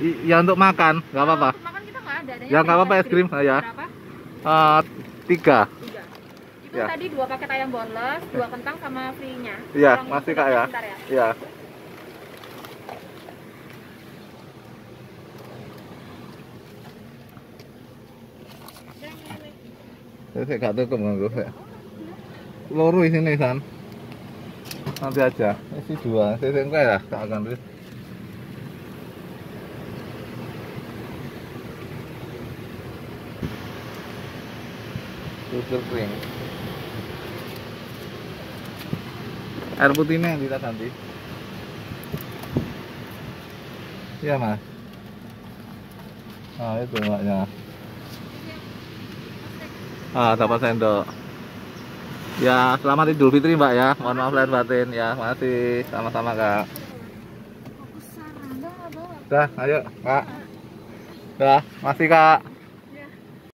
Ya untuk makan nggak apa-apa Untuk makan kita nggak ada. adanya Ya, nggak apa-apa, es krim, ya. Berapa? Eh, tiga Tiga. Itu Ya. tadi dua paket ayam boneless, dua kentang sama free-nya. Iya, Tolong masih, Kak, ya. sebentar ya. ya saya gak tutup nganggo saya loro sini san nanti aja isi dua saya saya enggak ya tak akan terus susu kering air putihnya yang kita ganti. Iya mas. Nah itu maknya ah dapat sendok. Ya selamat idul fitri mbak ya. Mohon maaf lahir batin. Ya masih sama-sama kak. Dah ayo kak. Dah masih kak